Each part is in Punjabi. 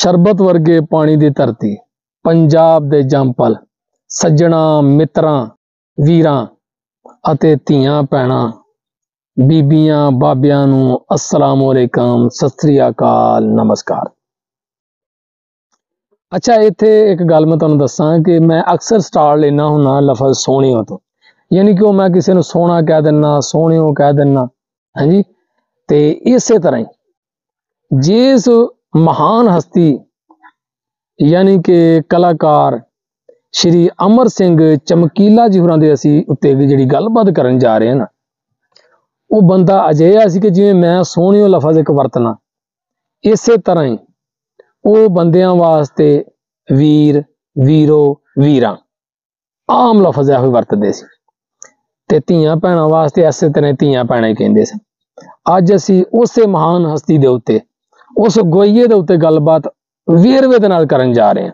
ਸ਼ਰਬਤ ਵਰਗੇ ਪਾਣੀ ਦੀ ਧਰਤੀ, ਪੰਜਾਬ ਦੇ ਜੰਪਲ ਸੱਜਣਾ, ਮਿੱਤਰਾਂ, ਵੀਰਾਂ ਅਤੇ ਧੀਆਂ ਭੈਣਾਂ, ਬੀਬੀਆਂ, ਬਾਬਿਆਂ ਨੂੰ ਅਸਲਾਮ ਅਲੈਕਮ, ਸਤਿ ਸ੍ਰੀ ਅਕਾਲ, ਨਮਸਕਾਰ। ਅੱਛਾ, ਇੱਥੇ ਇੱਕ ਗੱਲ ਮੈਂ ਤੁਹਾਨੂੰ ਦੱਸਾਂ ਕਿ ਮੈਂ ਅਕਸਰ ਸਟਾਰ ਲੈਣਾ ਹੁੰਨਾ ਲਫ਼ਜ਼ ਸੋਹਣਿਓ ਤੋਂ। ਯਾਨੀ ਕਿ ਉਹ ਮੈਂ ਕਿਸੇ ਨੂੰ ਸੋਹਣਾ ਕਹਿ ਦਿੰਨਾ, ਸੋਹਣਿਓ ਕਹਿ ਦਿੰਨਾ, ਹਾਂਜੀ? ਤੇ ਇਸੇ ਤਰ੍ਹਾਂ ਹੀ, ਜਿਸ ਮਹਾਨ ਹਸਤੀ ਯਾਨੀ ਕਿ ਕਲਾਕਾਰ ਸ਼੍ਰੀ ਅਮਰ ਸਿੰਘ ਚਮਕੀਲਾ ਜੀ ਹੋਰਾਂ ਦੇ ਅਸੀਂ ਉੱਤੇ ਜਿਹੜੀ ਗੱਲਬਾਤ ਕਰਨ ਜਾ ਰਹੇ ਹਾਂ ਨਾ ਉਹ ਬੰਦਾ ਅਜਿਹਾ ਸੀ ਕਿ ਜਿਵੇਂ ਮੈਂ ਸੋਹਣਿਓ ਲਫ਼ਜ਼ ਇੱਕ ਵਰਤਣਾ ਇਸੇ ਤਰ੍ਹਾਂ ਹੀ ਉਹ ਬੰਦਿਆਂ ਵਾਸਤੇ ਵੀਰ ਵੀਰੋ ਵੀਰਾਂ ਆਮ ਲਫ਼ਜ਼ ਇਹੋ ਵਰਤਦੇ ਸੀ ਤੇ ਧੀਆਂ ਭੈਣਾਂ ਵਾਸਤੇ ਐਸੇ ਤਰ੍ਹਾਂ ਧੀਆਂ ਭੈਣਾਂ ਹੀ ਕਹਿੰਦੇ ਸਨ ਅੱਜ ਅਸੀਂ ਉਸੇ ਮਹਾਨ ਹਸਤੀ ਦੇ ਉੱਤੇ ਉਸ ਗੋਈਏ ਦੇ ਉੱਤੇ ਗੱਲਬਾਤ ਵੇਰਵੇ ਦੇ ਨਾਲ ਕਰਨ ਜਾ ਰਹੇ ਹਾਂ।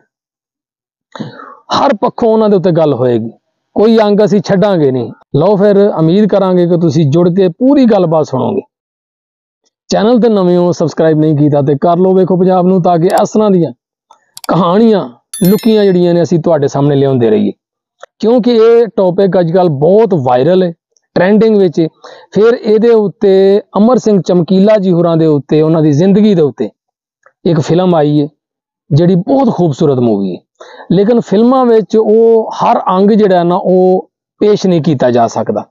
ਹਰ ਪੱਖੋਂ ਉਹਨਾਂ ਦੇ ਉੱਤੇ ਗੱਲ ਹੋਏਗੀ। ਕੋਈ ਅੰਗ ਅਸੀਂ ਛੱਡਾਂਗੇ ਨਹੀਂ। ਲਓ ਫਿਰ ਉਮੀਦ ਕਰਾਂਗੇ ਕਿ ਤੁਸੀਂ ਜੁੜ ਕੇ ਪੂਰੀ ਗੱਲਬਾਤ ਸੁਣੋਗੇ। ਚੈਨਲ ਤੇ ਨਵੇਂ ਹੋ, ਸਬਸਕ੍ਰਾਈਬ ਨਹੀਂ ਕੀਤਾ ਤੇ ਕਰ ਲਓ ਵੇਖੋ ਪੰਜਾਬ ਨੂੰ ਤਾਂ ਕਿ ਇਸ ਤਰ੍ਹਾਂ ਦੀਆਂ ਕਹਾਣੀਆਂ, ਲੁਕੀਆਂ ਜਿਹੜੀਆਂ ਨੇ ਅਸੀਂ ਤੁਹਾਡੇ ਸਾਹਮਣੇ ਲਿਆਉਂਦੇ ਰਹੀਏ। ਕਿਉਂਕਿ ਇਹ ਟੌਪਿਕ ਅੱਜਕੱਲ ਬਹੁਤ ਵਾਇਰਲ ਹੈ। ਟ੍ਰੈਂਡਿੰਗ ਵਿੱਚ, ਫਿਰ ਇਹਦੇ ਉੱਤੇ ਅਮਰ ਸਿੰਘ ਚਮਕੀਲਾ ਜੀ ਹੋਰਾਂ ਦੇ ਉੱਤੇ, ਉਹਨਾਂ ਦੀ ਜ਼ਿੰਦਗੀ ਦੇ ਉੱਤੇ ਇੱਕ ਫਿਲਮ ਆਈ ਹੈ ਜਿਹੜੀ ਬਹੁਤ ਖੂਬਸੂਰਤ ਮੂਵੀ ਹੈ ਲੇਕਿਨ ਫਿਲਮਾਂ ਵਿੱਚ ਉਹ ਹਰ ਅੰਗ ਜਿਹੜਾ ਨਾ, ਉਹ ਪੇਸ਼ ਨਹੀਂ ਕੀਤਾ ਜਾ ਸਕਦਾ।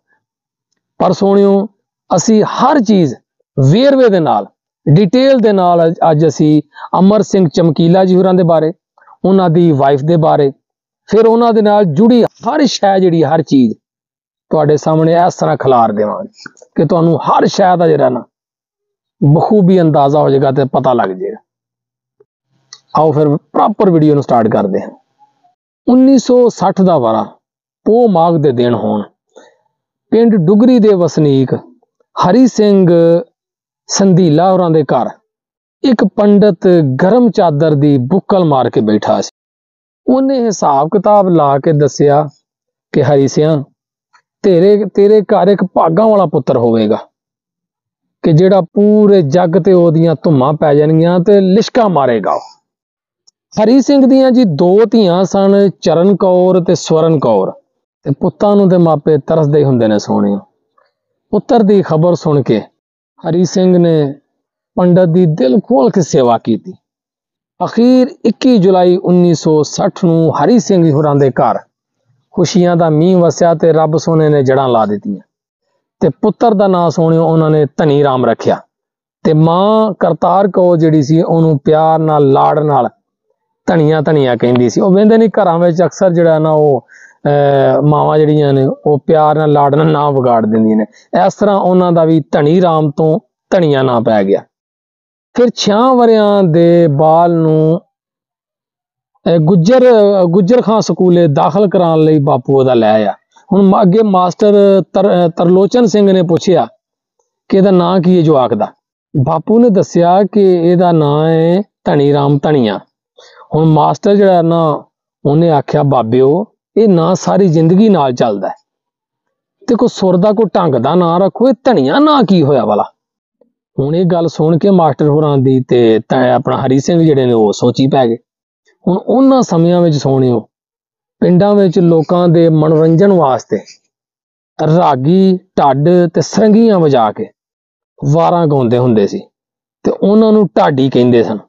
ਪਰ ਸੋਹਣਿਓ ਅਸੀਂ ਹਰ ਚੀਜ਼ ਵੇਰਵੇ ਦੇ ਨਾਲ ਡਿਟੇਲ ਦੇ ਨਾਲ ਅੱਜ ਅਸੀਂ ਅਮਰ ਸਿੰਘ ਚਮਕੀਲਾ ਜੀ ਹੋਰਾਂ ਦੇ ਬਾਰੇ, ਉਹਨਾਂ ਦੀ ਵਾਈਫ ਦੇ ਬਾਰੇ, ਫਿਰ ਉਹਨਾਂ ਦੇ ਨਾਲ ਜੁੜੀ ਹਰ ਸ਼ੈ ਜਿਹੜੀ, ਹਰ ਚੀਜ਼ ਤੁਹਾਡੇ ਸਾਹਮਣੇ ਇਸ ਤਰ੍ਹਾਂ ਖਿਲਾਰ ਦੇਵਾਂਗੇ ਕਿ ਤੁਹਾਨੂੰ ਹਰ ਸ਼ੈ ਦਾ ਜਿਹੜਾ ਨਾ ਬਖੂਬੀ ਅੰਦਾਜ਼ਾ ਹੋ ਜਾਏਗਾ ਤੇ ਪਤਾ ਲੱਗ ਜਾਏਗਾ। ਆਓ ਫਿਰ ਪ੍ਰੋਪਰ ਵੀਡੀਓ ਨੂੰ ਸਟਾਰਟ ਕਰਦੇ ਹਾਂ। 1960 ਦਾ ਵਾਰਾ ਪੋ ਮਾਗ ਦੇ ਦਿਨ ਹੋਣ। ਪਿੰਡ ਡੁਗਰੀ ਦੇ ਵਸਨੀਕ ਹਰੀ ਸਿੰਘ ਸੰਧੀਲਾ ਹੋਰਾਂ ਦੇ ਘਰ ਇੱਕ ਪੰਡਤ ਗਰਮ ਚਾਦਰ ਦੀ ਬੁੱਕਲ ਮਾਰ ਕੇ ਬੈਠਾ ਸੀ। ਉਹਨੇ ਹਿਸਾਬ ਕਿਤਾਬ ਲਾ ਕੇ ਦੱਸਿਆ ਕਿ ਹਰੀ ਸਿੰਘ ਤੇਰੇ ਤੇਰੇ ਘਰ ਇੱਕ ਭਾਗਾਂ ਵਾਲਾ ਪੁੱਤਰ ਹੋਵੇਗਾ ਕਿ ਜਿਹੜਾ ਪੂਰੇ ਜੱਗ ਤੇ ਉਹਦੀਆਂ ਧੁੰਮਾਂ ਪੈ ਜਾਣਗੀਆਂ ਤੇ ਲਿਸ਼ਕਾ ਮਾਰੇਗਾ ਹਰੀ ਸਿੰਘ ਦੀਆਂ ਜੀ ਦੋ ਧੀਆਂ ਸਨ, ਚਰਨ ਕੌਰ ਤੇ ਸਵਰਨ ਕੌਰ। ਤੇ ਪੁੱਤਾਂ ਨੂੰ ਤੇ ਮਾਪੇ ਤਰਸਦੇ ਹੁੰਦੇ ਨੇ ਸੋਹਣੇ ਪੁੱਤਰ ਦੀ ਖਬਰ ਸੁਣ ਕੇ ਹਰੀ ਸਿੰਘ ਨੇ ਪੰਡਤ ਦੀ ਦਿਲ ਖੋਲ ਕੇ ਸੇਵਾ ਕੀਤੀ। ਅਖੀਰ 21 ਜੁਲਾਈ 1960 ਨੂੰ ਹਰੀ ਸਿੰਘ ਹੋਰਾਂ ਦੇ ਘਰ ਖੁਸ਼ੀਆਂ ਦਾ ਮੀਂਹ ਵਸਿਆ ਤੇ ਰੱਬ ਸੋਨੇ ਨੇ ਜੜਾਂ ਲਾ ਦਿੱਤੀਆਂ। ਤੇ ਪੁੱਤਰ ਦਾ ਨਾਂ ਸੋਹਣਿਓ ਉਹਨਾਂ ਨੇ ਧਨੀ ਰਾਮ ਰੱਖਿਆ। ਤੇ ਮਾਂ ਕਰਤਾਰ ਕੌਰ ਜਿਹੜੀ ਸੀ, ਉਹਨੂੰ ਪਿਆਰ ਨਾਲ, ਲਾੜ ਨਾਲ ਧਣੀਆਂ ਧਣੀਆਂ ਕਹਿੰਦੀ ਸੀ। ਉਹ ਵੇਂਦੇ ਨਹੀਂ ਘਰਾਂ ਵਿੱਚ ਅਕਸਰ ਜਿਹੜਾ ਨਾ ਉਹ ਮਾਵਾਂ ਜਿਹੜੀਆਂ ਨੇ, ਉਹ ਪਿਆਰ ਨਾਲ, ਲਾੜ ਨਾਲ ਨਾਂ ਵਿਗਾੜ ਦਿੰਦੀਆਂ ਨੇ। ਇਸ ਤਰ੍ਹਾਂ ਉਹਨਾਂ ਦਾ ਵੀ ਧਣੀ ਰਾਮ ਤੋਂ ਧਣੀਆਂ ਨਾਂ ਪੈ ਗਿਆ। ਫਿਰ 6 ਵਰਿਆਂ ਦੇ ਬਾਲ ਨੂੰ ਗੁੱਜਰ ਗੁੱਜਰ ਖਾਂ ਸਕੂਲੇ ਦਾਖਲ ਕਰਾਉਣ ਲਈ ਬਾਪੂ ਉਹਦਾ ਲੈ ਆਇਆ। ਹੁਣ ਅੱਗੇ ਮਾਸਟਰ ਤਰਲੋਚਨ ਸਿੰਘ ਨੇ ਪੁੱਛਿਆ ਕਿ ਇਹਦਾ ਨਾਂ ਕੀ ਹੈ ਜਵਾਕ ਦਾ? ਬਾਪੂ ਨੇ ਦੱਸਿਆ ਕਿ ਇਹਦਾ ਨਾਂ ਹੈ ਧਣੀ ਰਾਮ ਧਣੀਆਂ। ਹੁਣ ਮਾਸਟਰ ਜਿਹੜਾ ਨਾ, ਉਹਨੇ ਆਖਿਆ, ਬਾਬਿਓ, ਇਹ ਨਾਂ ਸਾਰੀ ਜ਼ਿੰਦਗੀ ਨਾਲ ਚੱਲਦਾ ਹੈ। ਤੇ ਕੋ ਸੁਰ ਦਾ ਕੋ ਢੰਗ ਦਾ ਨਾਂ ਰੱਖੋ, ਇਹ ਧਣੀਆਂ ਨਾਂ ਕੀ ਹੋਇਆ ਵਾਲਾ? ਹੁਣ ਇਹ ਗੱਲ ਸੁਣ ਕੇ ਮਾਸਟਰ ਹੋਰਾਂ ਦੀ ਤੇ ਆਪਣਾ ਹਰੀ ਸਿੰਘ ਜਿਹੜੇ ਨੇ ਉਹ ਸੋਚੀ ਪੈ ਗਏ। ਹੁਣ ਉਹਨਾਂ ਸਮਿਆਂ ਵਿੱਚ ਸੋਹਣਿਓ ਪਿੰਡਾਂ ਵਿੱਚ ਲੋਕਾਂ ਦੇ ਮਨੋਰੰਜਨ ਵਾਸਤੇ ਰਾਗੀ, ਢੱਡ ਤੇ ਸਰੰਗੀਆਂ ਵਜਾ ਕੇ ਵਾਰਾਂ ਗਾਉਂਦੇ ਹੁੰਦੇ ਸੀ ਤੇ ਉਹਨਾਂ ਨੂੰ ਢਾਡੀ ਕਹਿੰਦੇ ਸਨ।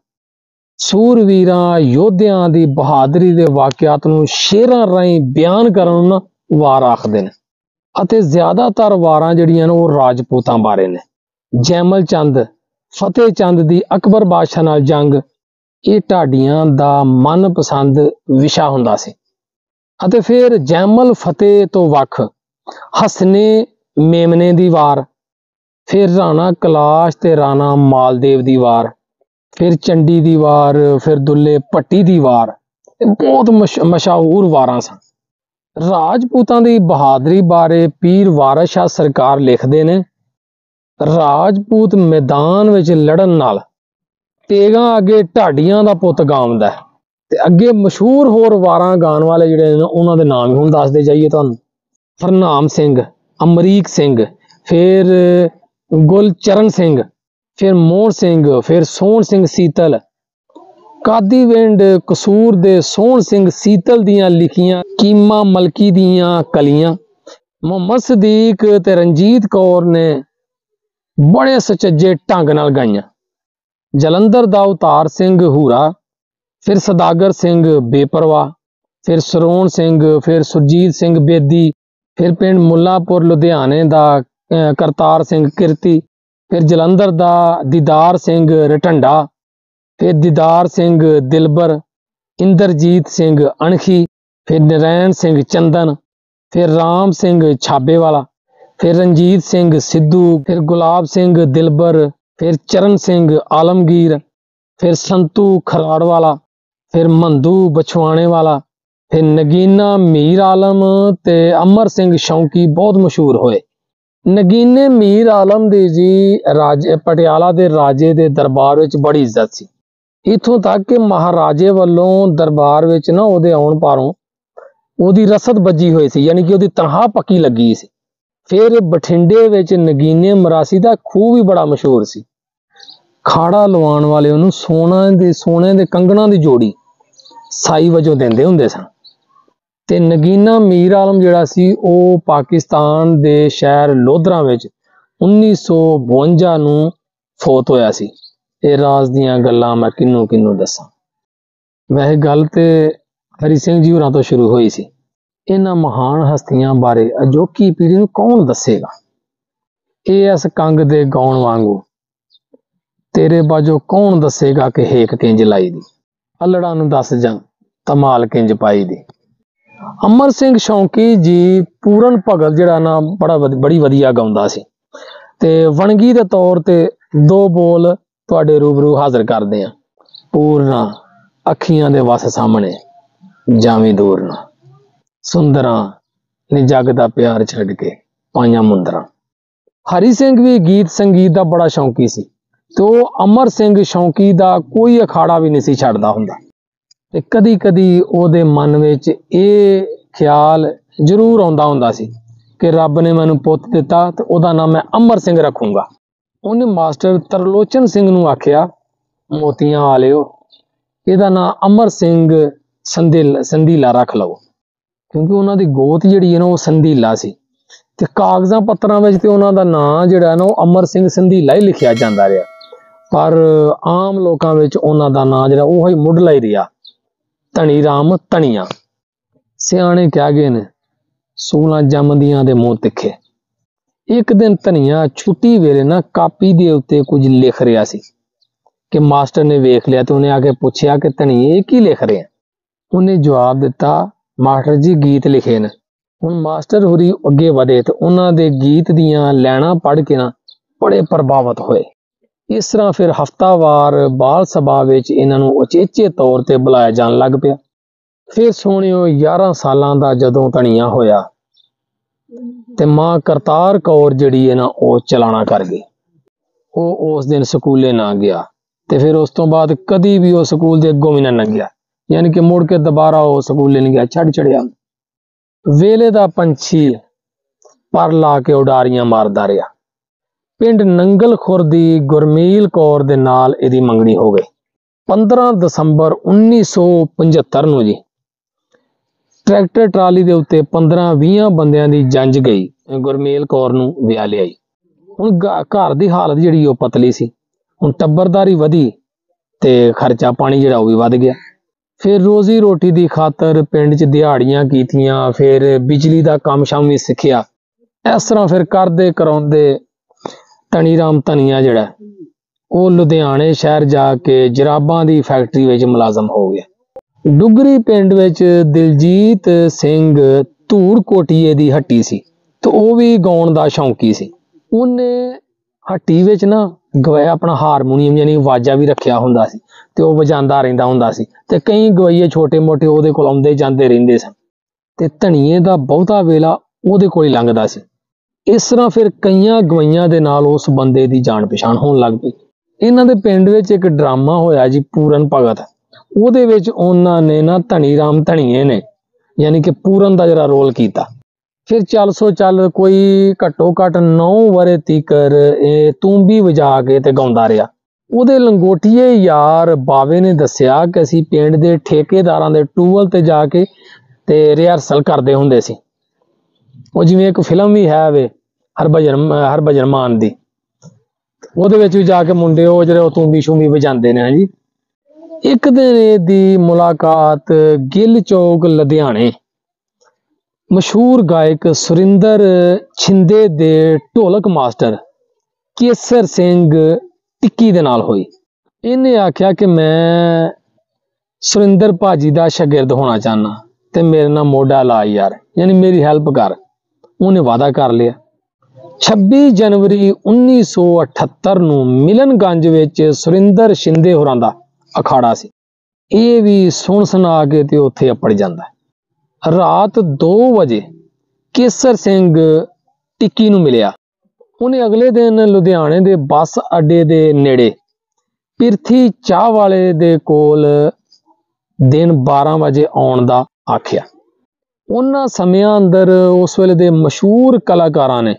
ਸੂਰਵੀਰਾਂ ਯੋਧਿਆਂ ਦੀ ਬਹਾਦਰੀ ਦੇ ਵਾਕਿਆਤ ਨੂੰ ਸ਼ੇਰਾਂ ਰਾਹੀਂ ਬਿਆਨ ਕਰਨ ਨੂੰ ਵਾਰ ਆਖਦੇ ਨੇ ਅਤੇ ਜ਼ਿਆਦਾਤਰ ਵਾਰਾਂ ਜਿਹੜੀਆਂ ਨੇ ਉਹ ਰਾਜਪੂਤਾਂ ਬਾਰੇ ਨੇ। ਜੈਮਲ ਚੰਦ, ਫਤਿਹ ਚੰਦ ਦੀ ਅਕਬਰ ਬਾਦਸ਼ਾਹ ਨਾਲ ਜੰਗ ਇਹ ਢਾਡੀਆਂ ਦਾ ਮਨਪਸੰਦ ਵਿਸ਼ਾ ਹੁੰਦਾ ਸੀ। ਅਤੇ ਫਿਰ ਜੈਮਲ ਫਤਿਹ ਤੋਂ ਵੱਖ ਹਸਨੇ ਮੇਮਨੇ ਦੀ ਵਾਰ, ਫਿਰ ਰਾਣਾ ਕਲਾਸ਼ ਤੇ ਰਾਣਾ ਮਾਲਦੇਵ ਦੀ ਵਾਰ, ਫਿਰ ਚੰਡੀ ਦੀ ਵਾਰ, ਫਿਰ ਦੁੱਲੇ ਪੱਟੀ ਦੀ ਵਾਰ, ਇਹ ਬਹੁਤ ਮਸ਼ਹੂਰ ਵਾਰਾਂ ਸਨ। ਰਾਜਪੂਤਾਂ ਦੀ ਬਹਾਦਰੀ ਬਾਰੇ ਪੀਰ ਵਾਰਿਸ ਸ਼ਾਹ ਸਰਕਾਰ ਲਿਖਦੇ ਨੇ, ਰਾਜਪੂਤ ਮੈਦਾਨ ਵਿੱਚ ਲੜਨ ਨਾਲ ਤੇਗਾ ਅੱਗੇ ਢਾਡੀਆਂ ਦਾ ਪੁੱਤ ਗਾਉਂਦਾ ਤੇ ਅੱਗੇ ਮਸ਼ਹੂਰ ਹੋਰ ਵਾਰਾਂ ਗਾਣ ਵਾਲੇ ਜਿਹੜੇ ਨੇ, ਉਹਨਾਂ ਦੇ ਨਾਮ ਹੁਣ ਦੱਸਦੇ ਜਾਈਏ ਤੁਹਾਨੂੰ। ਫਰਨਾਮ ਸਿੰਘ, ਅਮਰੀਕ ਸਿੰਘ, ਫਿਰ ਗੁਲਚਰਨ ਸਿੰਘ, ਫਿਰ ਮੋਹਨ ਸਿੰਘ, ਫਿਰ ਸੋਹਣ ਸਿੰਘ ਸੀਤਲ। ਕਾਦੀਵਿੰਡ ਕਸੂਰ ਦੇ ਸੋਹਣ ਸਿੰਘ ਸੀਤਲ ਦੀਆਂ ਲਿਖੀਆਂ ਕੀਮਾ ਮਲਕੀ ਦੀਆਂ ਕਲੀਆਂ। ਮੁਹੰਮਦ ਸਦੀਕ ਤੇ ਰਣਜੀਤ ਕੌਰ ਨੇ ਬੜੇ ਸੁਚੱਜੇ ਢੰਗ ਨਾਲ ਗਾਈਆਂ। ਜਲੰਧਰ ਦਾ ਉਤਾਰ ਸਿੰਘ ਹੂਰਾ, ਫਿਰ ਸਦਾਗਰ ਸਿੰਘ ਬੇਪਰਵਾ ਫਿਰ ਸਰੋਣ ਸਿੰਘ, ਫਿਰ ਸੁਰਜੀਤ ਸਿੰਘ ਬੇਦੀ, ਫਿਰ ਪਿੰਡ ਮੁੱਲਾਪੁਰ, ਲੁਧਿਆਣੇ ਦਾ ਕਰਤਾਰ ਸਿੰਘ ਕਿਰਤੀ, ਫਿਰ ਜਲੰਧਰ ਦਾ ਦੀਦਾਰ ਸਿੰਘ ਰਟੰਡਾ, ਫਿਰ ਦੀਦਾਰ ਸਿੰਘ ਦਿਲਬਰ, ਇੰਦਰਜੀਤ ਸਿੰਘ ਅਣਖੀ, ਫਿਰ ਨਰੈਣ ਸਿੰਘ ਚੰਦਨ, ਫਿਰ ਰਾਮ ਸਿੰਘ ਛਾਬੇਵਾਲਾ, ਫਿਰ ਰਣਜੀਤ ਸਿੰਘ ਸਿੱਧੂ, ਫਿਰ ਗੁਲਾਬ ਸਿੰਘ ਦਿਲਬਰ ਫਿਰ ਚਰਨ ਸਿੰਘ ਆਲਮਗੀਰ, ਫਿਰ ਸੰਤੂ ਖਰਾੜ ਵਾਲਾ, ਫਿਰ ਮੰਦੂ ਬਛਵਾਣੇ ਵਾਲਾ, ਫਿਰ ਨਗੀਨਾ ਮੀਰ ਆਲਮ ਤੇ ਅਮਰ ਸਿੰਘ ਸ਼ੌਂਕੀ ਬਹੁਤ ਮਸ਼ਹੂਰ ਹੋਏ। ਨਗੀਨੇ ਮੀਰ ਆਲਮ ਦੀ ਜੀ ਰਾਜੇ, ਪਟਿਆਲਾ ਦੇ ਰਾਜੇ ਦੇ ਦਰਬਾਰ ਵਿੱਚ ਬੜੀ ਇੱਜ਼ਤ ਸੀ। ਇਥੋਂ ਤੱਕ ਕਿ ਮਹਾਰਾਜੇ ਵੱਲੋਂ ਦਰਬਾਰ ਵਿੱਚ ਨਾ ਉਹਦੇ ਆਉਣ ਪਾਰੋਂ ਉਹਦੀ ਰਸਦ ਵੱਜੀ ਹੋਈ ਸੀ, ਯਾਨੀ ਕਿ ਉਹਦੀ ਤਨਖਾਹ ਪੱਕੀ ਲੱਗੀ ਸੀ। ਫਿਰ ਬਠਿੰਡੇ ਵਿੱਚ ਨਗੀਨੇ ਮਰਾਸੀ ਦਾ ਖੂਹ ਵੀ ਬੜਾ ਮਸ਼ਹੂਰ ਸੀ। ਖਾੜਾ ਲਵਾਉਣ ਵਾਲੇ ਉਹਨੂੰ ਸੋਨਾ ਦੇ, ਸੋਨੇ ਦੇ ਕੰਗਣਾਂ ਦੀ ਜੋੜੀ ਸਾਈ ਵਜੋਂ ਦਿੰਦੇ ਹੁੰਦੇ ਸਨ। ਤੇ ਨਗੀਨਾ ਮੀਰ ਆਲਮ ਜਿਹੜਾ ਸੀ, ਉਹ ਪਾਕਿਸਤਾਨ ਦੇ ਸ਼ਹਿਰ ਲੋਧਰਾ ਵਿੱਚ 1952 ਨੂੰ ਫੋਤ ਹੋਇਆ ਸੀ। ਇਹ ਰਾਜ਼ ਦੀਆਂ ਗੱਲਾਂ ਮੈਂ ਕਿੰਨੂੰ ਕਿੰਨੂੰ ਦੱਸਾਂ। ਵੈਸੇ ਗੱਲ ਤੇ ਹਰੀ ਸਿੰਘ ਜੀ ਹੋਰਾਂ ਤੋਂ ਸ਼ੁਰੂ ਹੋਈ ਸੀ। ਇਹਨਾਂ ਮਹਾਨ ਹਸਤੀਆਂ ਬਾਰੇ ਅਜੋਕੀ ਪੀੜ੍ਹੀ ਨੂੰ ਕੌਣ ਦੱਸੇਗਾ? ਇਹ ਇਸ ਕੰਗ ਦੇ ਗਾਉਣ ਵਾਂਗੂ। ਤੇਰੇ ਬਾਜੋ ਕੌਣ ਦੱਸੇਗਾ ਕਿ ਹੇਕ ਕਿੰਜ ਲਾਈ ਦੀ? ਅਲੜਾ ਨੂੰ ਦੱਸ ਜਾਂ ਤਮਾਲ ਕਿੰਜ ਪਾਈ ਦੀ? ਅਮਰ ਸਿੰਘ ਸ਼ੌਂਕੀ ਜੀ ਪੂਰਨ ਭਗਤ ਜਿਹੜਾ ਨਾ ਬੜਾ ਵਧ- ਬੜੀ ਵਧੀਆ ਗਾਉਂਦਾ ਸੀ। ਤੇ ਵਣਗੀ ਦੇ ਤੌਰ ਤੇ ਦੋ ਬੋਲ ਤੁਹਾਡੇ ਰੂਬਰੂ ਹਾਜ਼ਰ ਕਰਦੇ ਆ। ਪੂਰਨਾ, ਅੱਖੀਆਂ ਦੇ ਵਸ ਸਾਹਮਣੇ, ਜਾਵੀਂ ਦੂਰ ਨਾ ਸੁੰਦਰਾਂ ਨੇ ਜੱਗ ਦਾ ਪਿਆਰ ਛੱਡ ਕੇ ਪਾਈਆਂ ਮੁੰਦਰਾਂ। ਹਰੀ ਸਿੰਘ ਵੀ ਗੀਤ ਸੰਗੀਤ ਦਾ ਬੜਾ ਸ਼ੌਂਕੀ ਸੀ ਤੇ ਉਹ ਅਮਰ ਸਿੰਘ ਸ਼ੌਂਕੀ ਦਾ ਕੋਈ ਅਖਾੜਾ ਵੀ ਨਹੀਂ ਸੀ ਛੱਡਦਾ ਹੁੰਦਾ। ਤੇ ਕਦੀ ਕਦੀ ਉਹਦੇ ਮਨ ਵਿੱਚ ਇਹ ਖਿਆਲ ਜ਼ਰੂਰ ਆਉਂਦਾ ਹੁੰਦਾ ਸੀ ਕਿ ਰੱਬ ਨੇ ਮੈਨੂੰ ਪੁੱਤ ਦਿੱਤਾ ਤੇ ਉਹਦਾ ਨਾਮ ਮੈਂ ਅਮਰ ਸਿੰਘ ਰੱਖੂੰਗਾ। ਉਹਨੇ ਮਾਸਟਰ ਤਰਲੋਚਨ ਸਿੰਘ ਨੂੰ ਆਖਿਆ, ਮੋਤੀਆਂ ਵਾਲਿਓ ਇਹਦਾ ਨਾਮ ਅਮਰ ਸਿੰਘ ਸੰਧੀਲ ਸੰਧੀਲਾ ਰੱਖ ਲਓ ਕਿਉਂਕਿ ਉਹਨਾਂ ਦੀ ਗੋਤ ਜਿਹੜੀ ਹੈ ਨਾ ਉਹ ਸੰਧੀਲਾ ਸੀ। ਤੇ ਕਾਗਜ਼ਾਂ ਪੱਤਰਾਂ ਵਿੱਚ ਤੇ ਉਹਨਾਂ ਦਾ ਨਾਂ ਜਿਹੜਾ ਨਾ ਉਹ ਅਮਰ ਸਿੰਘ ਸੰਧੀਲਾ ਹੀ ਲਿਖਿਆ ਜਾਂਦਾ ਰਿਹਾ। ਪਰ ਆਮ ਲੋਕਾਂ ਵਿੱਚ ਉਹਨਾਂ ਦਾ ਨਾਂ ਜਿਹੜਾ ਉਹ ਹੀ ਮੁੱਢਲਾ ਹੀ ਰਿਹਾ। ਧਣੀ ਰਾਮ ਧਣੀਆਂ। ਸਿਆਣੇ ਕਹਿ ਗਏ ਨੇ, ਸੂਲਾਂ ਜੰਮਦੀਆਂ ਦੇ ਮੂੰਹ ਤਿੱਖੇ। ਇੱਕ ਦਿਨ ਧਨੀਆ ਛੁੱਟੀ ਵੇਲੇ ਨਾ ਕਾਪੀ ਦੇ ਉੱਤੇ ਕੁਝ ਲਿਖ ਰਿਹਾ ਸੀ ਕਿ ਮਾਸਟਰ ਨੇ ਵੇਖ ਲਿਆ ਤੇ ਉਹਨੇ ਆ ਕੇ ਪੁੱਛਿਆ ਕਿ ਧਨੀਏ ਕੀ ਲਿਖ ਰਿਹਾ? ਉਹਨੇ ਜਵਾਬ ਦਿੱਤਾ ਮਾਸਟਰ ਜੀ ਗੀਤ ਲਿਖੇ ਨੇ। ਹੁਣ ਮਾਸਟਰ ਹੋਰੀ ਅੱਗੇ ਵਧੇ ਤੇ ਉਹਨਾਂ ਦੇ ਗੀਤ ਦੀਆਂ ਲੈਣਾ ਪੜ੍ਹ ਕੇ ਨਾ ਬੜੇ ਪ੍ਰਭਾਵਿਤ ਹੋਏ। ਇਸ ਤਰ੍ਹਾਂ ਫਿਰ ਹਫਤਾਵਾਰ ਬਾਲ ਸਭਾ ਵਿੱਚ ਇਹਨਾਂ ਨੂੰ ਉਚੇਚੇ ਤੌਰ ਤੇ ਬੁਲਾਇਆ ਜਾਣ ਲੱਗ ਪਿਆ। ਫਿਰ ਸੋਹਣਿਓ 11 ਸਾਲਾਂ ਦਾ ਜਦੋਂ ਧਣੀਆ ਹੋਇਆ ਤੇ ਮਾਂ ਕਰਤਾਰ ਕੌਰ ਜਿਹੜੀ ਹੈ ਨਾ ਉਹ ਚਲਾਣਾ ਕਰ ਗਈ। ਉਹ ਉਸ ਦਿਨ ਸਕੂਲੇ ਨਾ ਗਿਆ ਤੇ ਫਿਰ ਉਸ ਤੋਂ ਬਾਅਦ ਕਦੀ ਵੀ ਉਹ ਸਕੂਲ ਦੇ ਅੱਗੋਂ ਵੀ ਨਾ ਲੰਘਿਆ। ਯਾਨੀ ਕਿ ਮੁੜ ਕੇ ਦੁਬਾਰਾ ਉਹ ਸਕੂਲੇ ਨਹੀਂ ਗਿਆ ਛੱਡ ਚੜਿਆ ਵੇਲੇ ਦਾ ਪੰਛੀ ਪਰ ਲਾ ਕੇ ਉਡਾਰੀਆਂ ਮਾਰਦਾ ਰਿਹਾ। ਪਿੰਡ ਨੰਗਲ ਖੁਰਦੀ ਗੁਰਮੀਲ ਕੌਰ ਦੇ ਨਾਲ ਇਹਦੀ ਮੰਗਣੀ ਹੋ ਗਈ। 15 ਦਸੰਬਰ 1975 ਨੂੰ ਜੀ, ਟਰੈਕਟਰ ਟਰਾਲੀ ਦੇ ਉੱਤੇ 15-20 ਬੰਦਿਆਂ ਦੀ ਜੰਜ ਗਈ, ਗੁਰਮੇਲ ਕੌਰ ਨੂੰ ਵਿਆਹ ਲਿਆਈ। ਹੁਣ ਗ- ਘਰ ਦੀ ਹਾਲਤ ਜਿਹੜੀ ਉਹ ਪਤਲੀ ਸੀ। ਹੁਣ ਟੱਬਰਦਾਰੀ ਵਧੀ ਤੇ ਖਰਚਾ ਪਾਣੀ ਜਿਹੜਾ ਉਹ ਵੀ ਵੱਧ ਗਿਆ। ਫਿਰ ਰੋਜ਼ੀ ਰੋਟੀ ਦੀ ਖਾਤਰ ਪਿੰਡ 'ਚ ਦਿਹਾੜੀਆਂ ਕੀਤੀਆਂ, ਫਿਰ ਬਿਜਲੀ ਦਾ ਕੰਮ ਸ਼ਾਮ ਵੀ ਸਿੱਖਿਆ। ਇਸ ਤਰ੍ਹਾਂ ਫਿਰ ਕਰਦੇ ਕਰਾਉਂਦੇ ਧਨੀ ਰਾਮ ਧਨੀਆ ਜਿਹੜਾ, ਉਹ ਲੁਧਿਆਣੇ ਸ਼ਹਿਰ ਜਾ ਕੇ ਜਰਾਬਾਂ ਦੀ ਫੈਕਟਰੀ ਵਿੱਚ ਮੁਲਾਜ਼ਮ ਹੋ ਗਿਆ। ਡੁਗਰੀ ਪਿੰਡ ਵਿੱਚ ਦਿਲਜੀਤ ਸਿੰਘ ਧੂੜ ਕੋਟੀਏ ਦੀ ਹੱਟੀ ਸੀ, ਤੇ ਉਹ ਵੀ ਗਾਉਣ ਦਾ ਸ਼ੌਂਕੀ ਸੀ। ਉਹਨੇ ਹੱਟੀ ਵਿੱਚ ਨਾ ਗਵਾਇਆ ਆਪਣਾ ਹਾਰਮੋਨੀਅਮ ਯਾਨੀ ਵਾਜਾ ਵੀ ਰੱਖਿਆ ਹੁੰਦਾ ਸੀ ਤੇ ਉਹ ਵਜਾਉਂਦਾ ਰਹਿੰਦਾ ਹੁੰਦਾ ਸੀ ਤੇ ਕਈ ਗਵਈਏ ਛੋਟੇ ਮੋਟੇ ਉਹਦੇ ਕੋਲ ਆਉਂਦੇ ਜਾਂਦੇ ਰਹਿੰਦੇ ਸਨ ਤੇ ਧਣੀਏ ਦਾ ਬਹੁਤਾ ਵੇਲਾ ਉਹਦੇ ਕੋਲ ਹੀ ਲੰਘਦਾ ਸੀ। ਇਸ ਤਰ੍ਹਾਂ ਫਿਰ ਕਈਆਂ ਗਵਈਆਂ ਦੇ ਨਾਲ ਉਸ ਬੰਦੇ ਦੀ ਜਾਣ ਪਛਾਣ ਹੋਣ ਲੱਗ ਪਈ। ਇਹਨਾਂ ਦੇ ਪਿੰਡ ਵਿੱਚ ਇੱਕ ਡਰਾਮਾ ਹੋਇਆ ਜੀ ਪੂਰਨ ਭਗਤ। ਉਹਦੇ ਵਿੱਚ ਉਹਨਾਂ ਨੇ ਨਾ ਧਣੀ ਰਾਮ ਧਣੀਏ ਨੇ ਯਾਨੀ ਕਿ ਪੂਰਨ ਦਾ ਜਿਹੜਾ ਰੋਲ ਕੀਤਾ। ਫਿਰ ਚੱਲ ਸੋ ਚੱਲ ਕੋਈ ਘੱਟੋ ਘੱਟ 9 ਵਰੇ ਤੀਕਰ ਇਹ ਤੂੰਬੀ ਵਜਾ ਕੇ ਤੇ ਗਾਉਂਦਾ ਰਿਹਾ। ਉਹਦੇ ਲੰਗੋਟੀਏ ਯਾਰ ਬਾਵੇ ਨੇ ਦੱਸਿਆ ਕਿ ਅਸੀਂ ਪਿੰਡ ਦੇ ਠੇਕੇਦਾਰਾਂ ਦੇ ਟੂਵਲ ਤੇ ਜਾ ਕੇ ਤੇ ਰਿਹਰਸਲ ਕਰਦੇ ਹੁੰਦੇ ਸੀ। ਉਹ ਜਿਵੇਂ ਇੱਕ ਫਿਲਮ ਵੀ ਹੈ ਵੇ, ਹਰਭਜਨ ਹਰਭਜਨ ਮਾਨ ਦੀ। ਉਹਦੇ ਵਿੱਚ ਵੀ ਜਾ ਕੇ ਮੁੰਡੇ ਉਹ ਜਿਹੜੇ ਉਹ ਤੂੰਬੀ ਸ਼ੂੰਬੀ ਵਜਾਉਂਦੇ ਨੇ, ਹਾਂਜੀ। ਇੱਕ ਦਿਨ ਇਹਦੀ ਮੁਲਾਕਾਤ ਗਿੱਲ ਚੌਕ, ਲੁਧਿਆਣੇ। ਮਸ਼ਹੂਰ ਗਾਇਕ ਸੁਰਿੰਦਰ ਛਿੰਦੇ ਦੇ ਢੋਲਕ ਮਾਸਟਰ ਕੇਸਰ ਸਿੰਘ ਟਿੱਕੀ ਦੇ ਨਾਲ ਹੋਈ। ਇਹਨੇ ਆਖਿਆ ਕਿ ਮੈਂ ਸੁਰਿੰਦਰ ਭਾਜੀ ਦਾ ਸ਼ਾਗਿਰਦ ਹੋਣਾ ਚਾਹਨਾ ਤੇ ਮੇਰੇ ਨਾਲ ਮੋਢਾ ਲਾ ਯਾਰ, ਯਾਨੀ ਮੇਰੀ ਹੈਲਪ ਕਰ। ਉਹਨੇ ਵਾਅਦਾ ਕਰ ਲਿਆ। 26 ਜਨਵਰੀ 1978 ਨੂੰ ਮਿਲਨਗੰਜ ਵਿੱਚ ਸੁਰਿੰਦਰ ਸ਼ਿੰਦੇ ਹੋਰਾਂ ਦਾ ਅਖਾੜਾ ਸੀ। ਇਹ ਵੀ ਸੁਣ ਸੁਣਾ ਕੇ ਤੇ ਉੱਥੇ ਅੱਪੜ ਜਾਂਦਾ। ਰਾਤ 2 ਵਜੇ ਕੇਸਰ ਸਿੰਘ ਟਿੱਕੀ ਨੂੰ ਮਿਲਿਆ। ਉਹਨੇ ਅਗਲੇ ਦਿਨ ਲੁਧਿਆਣੇ ਦੇ ਬੱਸ ਅੱਡੇ ਦੇ ਨੇੜੇ ਪਿਰਥੀ ਚਾਹ ਵਾਲੇ ਦੇ ਕੋਲ ਦਿਨ 12 ਵਜੇ ਆਉਣ ਦਾ ਆਖਿਆ। ਉਹਨਾਂ ਸਮਿਆਂ ਅੰਦਰ ਉਸ ਵੇਲੇ ਦੇ ਮਸ਼ਹੂਰ ਕਲਾਕਾਰਾਂ ਨੇ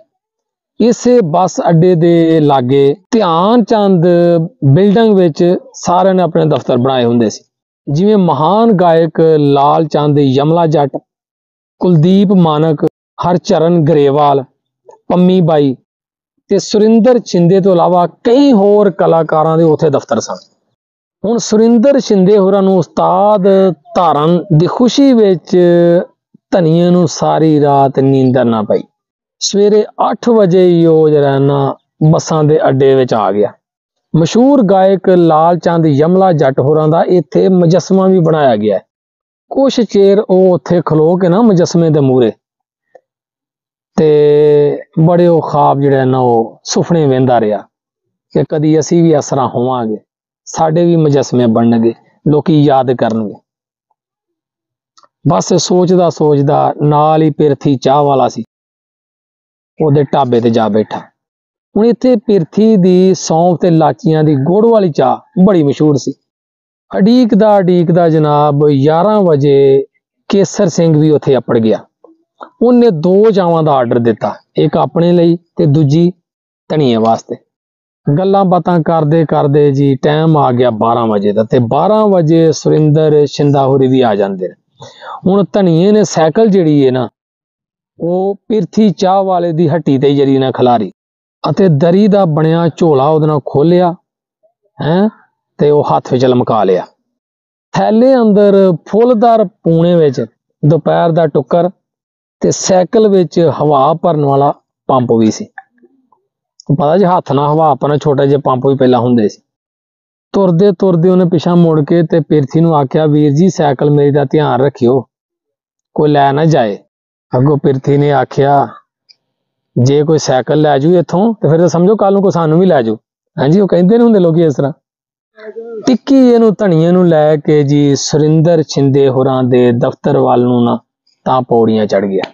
ਇਸੇ ਬੱਸ ਅੱਡੇ ਦੇ ਲਾਗੇ ਧਿਆਨ ਚੰਦ ਬਿਲਡਿੰਗ ਵਿੱਚ ਸਾਰਿਆਂ ਨੇ ਆਪਣੇ ਦਫ਼ਤਰ ਬਣਾਏ ਹੁੰਦੇ ਸੀ। ਜਿਵੇਂ ਮਹਾਨ ਗਾਇਕ ਲਾਲ ਚੰਦ, ਯਮਲਾ ਜੱਟ, ਕੁਲਦੀਪ ਮਾਨਕ, ਹਰਚਰਨ ਗਰੇਵਾਲ, ਪੰਮੀ ਬਾਈ ਤੇ ਸੁਰਿੰਦਰ ਛਿੰਦੇ ਤੋਂ ਇਲਾਵਾ ਕਈ ਹੋਰ ਕਲਾਕਾਰਾਂ ਦੇ ਉੱਥੇ ਦਫ਼ਤਰ ਸਨ। ਹੁਣ ਸੁਰਿੰਦਰ ਛਿੰਦੇ ਹੋਰਾਂ ਨੂੰ ਉਸਤਾਦ ਧਾਰਨ ਦੀ ਖੁਸ਼ੀ ਵਿੱਚ ਧਨੀਏ ਨੂੰ ਸਾਰੀ ਰਾਤ ਨੀਂਦਰ ਨਾ ਪਈ। ਸਵੇਰੇ 8 ਵਜੇ ਹੀ ਉਹ ਜਿਹੜਾ ਬੱਸਾਂ ਦੇ ਅੱਡੇ ਵਿੱਚ ਆ ਗਿਆ। ਮਸ਼ਹੂਰ ਗਾਇਕ ਲਾਲ ਚੰਦ, ਯਮਲਾ ਜੱਟ ਹੋਰਾਂ ਦਾ ਇੱਥੇ ਮੁਜਸਮਾ ਵੀ ਬਣਾਇਆ ਗਿਆ ਹੈ। ਕੁਛ ਚਿਰ ਉਹ ਉੱਥੇ ਖਲੋ ਕੇ ਨਾ ਮੁਜਸਮੇ ਦੇ ਮੂਹਰੇ ਤੇ ਬੜੇ ਉਹ ਖਾਬ ਜਿਹੜੇ ਨਾ ਉਹ ਸੁਪਨੇ ਵੇਂਦਾ ਰਿਹਾ ਕਿ ਕਦੀ ਅਸੀਂ ਵੀ ਅਸਰਾ ਹੋਵਾਂਗੇ, ਸਾਡੇ ਵੀ ਮੁਜਸਮੇ ਬਣਨਗੇ, ਲੋਕੀ ਯਾਦ ਕਰਨਗੇ। ਬਸ ਸੋਚਦਾ ਸੋਚਦਾ ਨਾਲ ਹੀ ਪਿਰਥੀ ਚਾਹ ਵਾਲਾ ਸੀ। ਉਹਦੇ ਢਾਬੇ ਤੇ ਜਾ ਬੈਠਾ। ਹੁਣ ਇੱਥੇ ਪਿਰਥੀ ਦੀ ਸੌਂਫ ਤੇ ਲਾਚੀਆਂ ਦੀ ਗੁੜ ਵਾਲੀ ਚਾਹ ਬੜੀ ਮਸ਼ਹੂਰ ਸੀ। ਅਡੀਕ ਦਾ ਅਡੀਕ ਦਾ ਜਨਾਬ 11 ਵਜੇ ਕੇਸਰ ਸਿੰਘ ਵੀ ਉੱਥੇ ਅਪੜ ਗਿਆ। ਉਹਨੇ ਦੋ ਚਾਵਾਂ ਦਾ ਆਰਡਰ ਦਿੱਤਾ, ਇੱਕ ਆਪਣੇ ਲਈ ਤੇ ਦੂਜੀ ਧਨੀਏ ਵਾਸਤੇ। ਗੱਲਾਂ ਬਾਤਾਂ ਕਰਦੇ ਕਰਦੇ ਜੀ ਟਾਈਮ ਆ ਗਿਆ 12 ਵਜੇ ਦਾ ਤੇ 12 ਵਜੇ ਸੁਰਿੰਦਰ ਸ਼ਿੰਦਾ ਹੋਰੀ ਵੀ ਆ ਜਾਂਦੇ ਨੇ। ਹੁਣ ਧਨੀਏ ਨੇ ਸਾਈਕਲ ਜਿਹੜੀ ਹੈ ਨਾ, ਉਹ ਪਿਰਥੀ ਚਾਹ ਵਾਲੇ ਦੀ ਹੱਟੀ ਤੇ ਜਿਹੜੀ ਨਾ ਖਲਾਰੀ। ਅਤੇ ਦਰੀ ਦਾ ਬਣਿਆ ਝੋਲਾ ਉਹਦੇ ਨਾਲ ਖੋਲਿਆ ਹੈ, ਤੇ ਉਹ ਹੱਥ ਵਿੱਚ ਲਮਕਾ ਲਿਆ। ਥੈਲੇ ਅੰਦਰ ਫੁੱਲਦਾਰ ਪੂਣੇ ਵਿੱਚ ਦੁਪਹਿਰ ਦਾ ਟੁੱਕਰ ਤੇ ਸਾਈਕਲ ਵਿੱਚ ਹਵਾ ਭਰਨ ਵਾਲਾ ਪੰਪ ਵੀ ਸੀ। ਪਤਾ ਜੀ ਹੱਥ ਨਾਲ ਹਵਾ ਭਰਨਾ ਛੋਟੇ ਜਿਹੇ ਪੰਪ ਵੀ ਪਹਿਲਾਂ ਹੁੰਦੇ ਸੀ। ਤੁਰਦੇ ਤੁਰਦੇ ਉਹਨੇ ਪਿਛਾਂ ਮੁੜ ਕੇ ਤੇ ਪਿਰਥੀ ਨੂੰ ਆਖਿਆ, ਵੀਰ ਜੀ, ਸਾਈਕਲ ਮੇਰੀ ਦਾ ਧਿਆਨ ਰੱਖਿਓ, ਕੋਈ ਲੈ ਨਾ ਜਾਏ। ਅੱਗੋਂ ਪਿਰਥੀ ਨੇ ਆਖਿਆ ਜੇ ਕੋਈ ਸਾਈਕਲ ਲੈ ਜੂ ਇੱਥੋਂ, ਤੇ ਫਿਰ ਤਾਂ ਸਮਝੋ ਕੱਲ ਨੂੰ ਕੋ ਸਾਨੂੰ ਵੀ ਲੈ ਜੂ। ਹਾਂਜੀ, ਉਹ ਕਹਿੰਦੇ ਨੇ ਹੁੰਦੇ ਲੋਕੀ ਇਸ ਤਰ੍ਹਾਂ। ਟਿੱਕੀ ਇਹਨੂੰ ਧਣੀਏ ਨੂੰ ਲੈ ਕੇ ਜੀ ਸੁਰਿੰਦਰ ਛਿੰਦੇ ਹੋਰਾਂ ਦੇ ਦਫ਼ਤਰ ਵੱਲ ਨੂੰ ਨਾ ਤਾਂ ਪੌੜੀਆਂ ਚੜ ਗਿਆ।